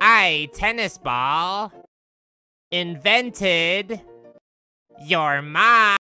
I, tennis ball, invented your mom.